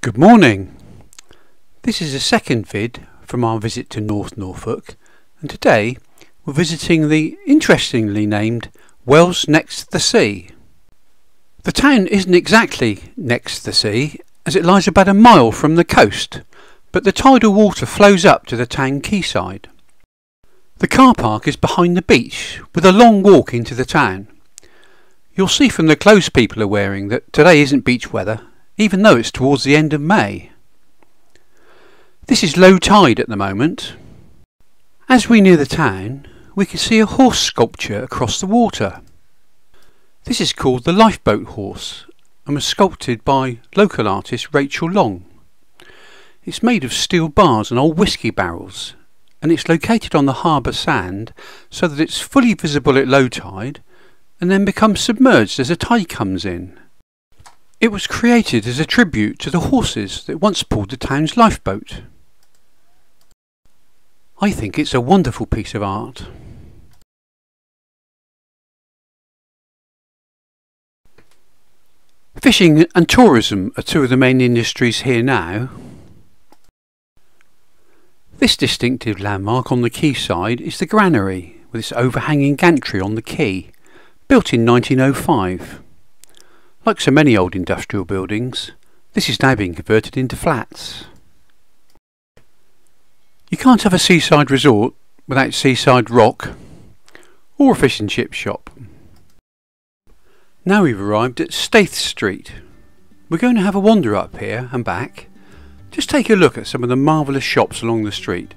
Good morning. This is a second vid from our visit to North Norfolk and today we're visiting the interestingly named Wells next the sea. The town isn't exactly next the sea as it lies about a mile from the coast but the tidal water flows up to the town quayside. The car park is behind the beach with a long walk into the town. You'll see from the clothes people are wearing that today isn't beach weather even though it's towards the end of May. This is low tide at the moment. As we near the town, we can see a horse sculpture across the water. This is called the lifeboat horse and was sculpted by local artist Rachel Long. It's made of steel bars and old whisky barrels and it's located on the harbour sand so that it's fully visible at low tide and then becomes submerged as a tide comes in. It was created as a tribute to the horses that once pulled the town's lifeboat. I think it's a wonderful piece of art. Fishing and tourism are two of the main industries here now. This distinctive landmark on the quayside is the granary with its overhanging gantry on the quay, built in 1905. Like so many old industrial buildings, this is now being converted into flats. You can't have a seaside resort without seaside rock or a fish and chip shop. Now we've arrived at Staithe Street. We're going to have a wander up here and back. Just take a look at some of the marvellous shops along the street.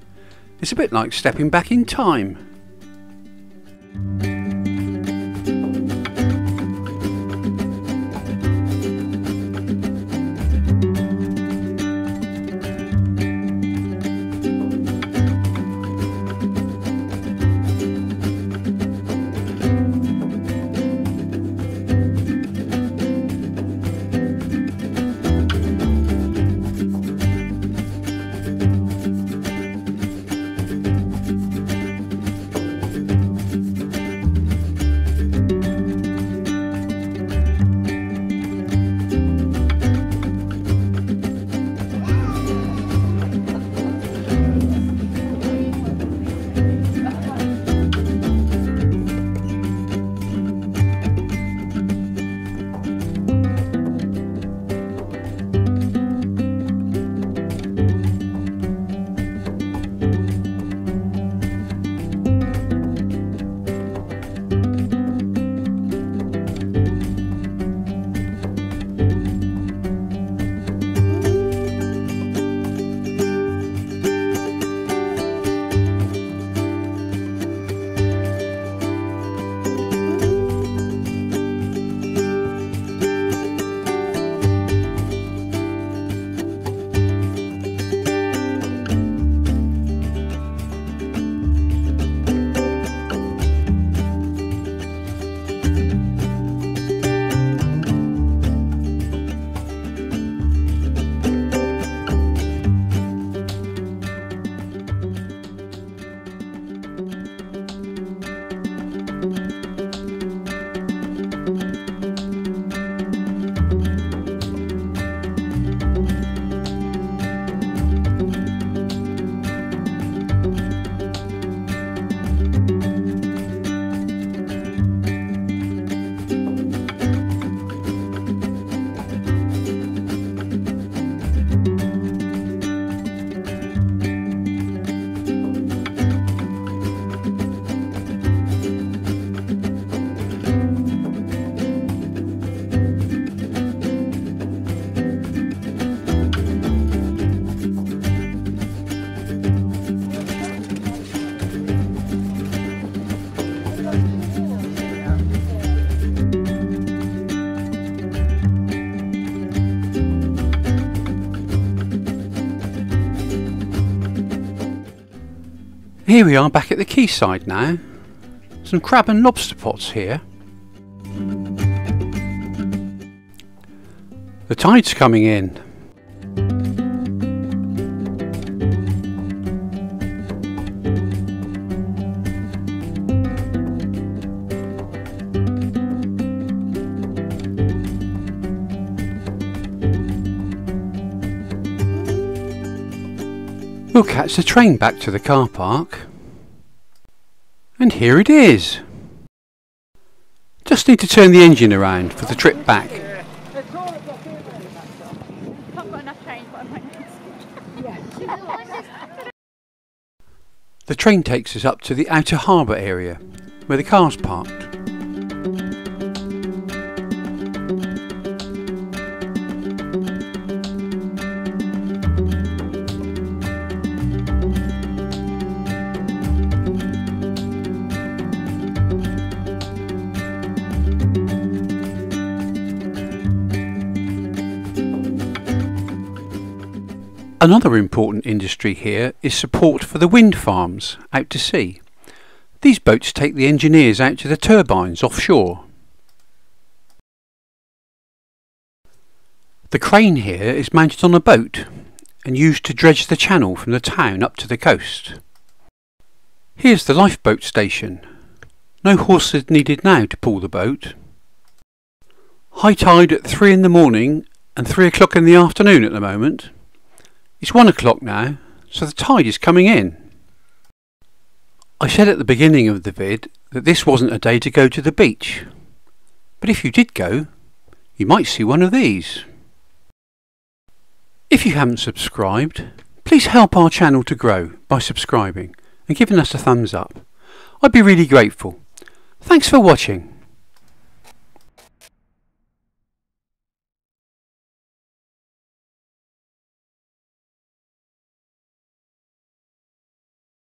It's a bit like stepping back in time. Here we are back at the quayside now. Some crab and lobster pots here. The tide's coming in. We'll catch the train back to the car park. And here it is. Just need to turn the engine around for the trip back. The train takes us up to the outer harbour area, where the car's parked. Another important industry here is support for the wind farms out to sea. These boats take the engineers out to the turbines offshore. The crane here is mounted on a boat and used to dredge the channel from the town up to the coast. Here's the lifeboat station. No horses needed now to pull the boat. High tide at 3 in the morning and 3 o'clock in the afternoon at the moment. It's one o'clock now, so the tide is coming in. I said at the beginning of the vid that this wasn't a day to go to the beach. But if you did go, you might see one of these. If you haven't subscribed, please help our channel to grow by subscribing and giving us a thumbs up. I'd be really grateful. Thanks for watching.